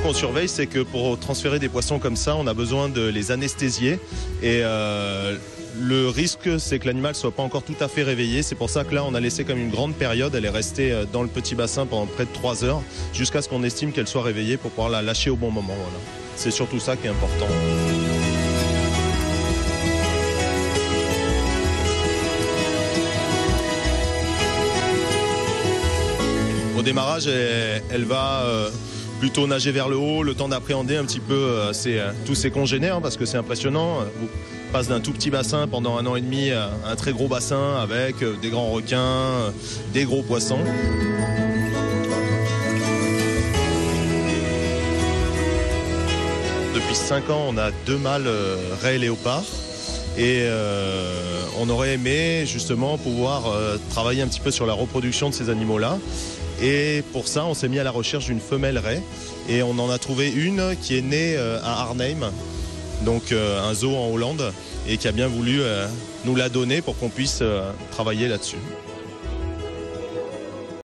qu'on surveille, c'est que pour transférer des poissons comme ça, on a besoin de les anesthésier. Et euh, le risque, c'est que l'animal soit pas encore tout à fait réveillé. C'est pour ça que là, on a laissé comme une grande période. Elle est restée euh, dans le petit bassin pendant près de 3 heures, jusqu'à ce qu'on estime qu'elle soit réveillée pour pouvoir la lâcher au bon moment. C'est surtout ça qui est important. Au démarrage, elle, elle va euh, plutôt nager vers le haut, le temps d'appréhender un petit peu euh, euh, tous ses congénères, parce que c'est impressionnant. Vous passe d'un tout petit bassin pendant un an et demi à un très gros bassin avec euh, des grands requins, des gros poissons. Depuis 5 ans, on a deux mâles raies léopards. Et on aurait aimé justement pouvoir travailler un petit peu sur la reproduction de ces animaux-là. Et pour ça, on s'est mis à la recherche d'une femelle raie. Et on en a trouvé une qui est née euh, à Arnhem, donc euh, un zoo en Hollande, et qui a bien voulu euh, nous la donner pour qu'on puisse travailler là-dessus.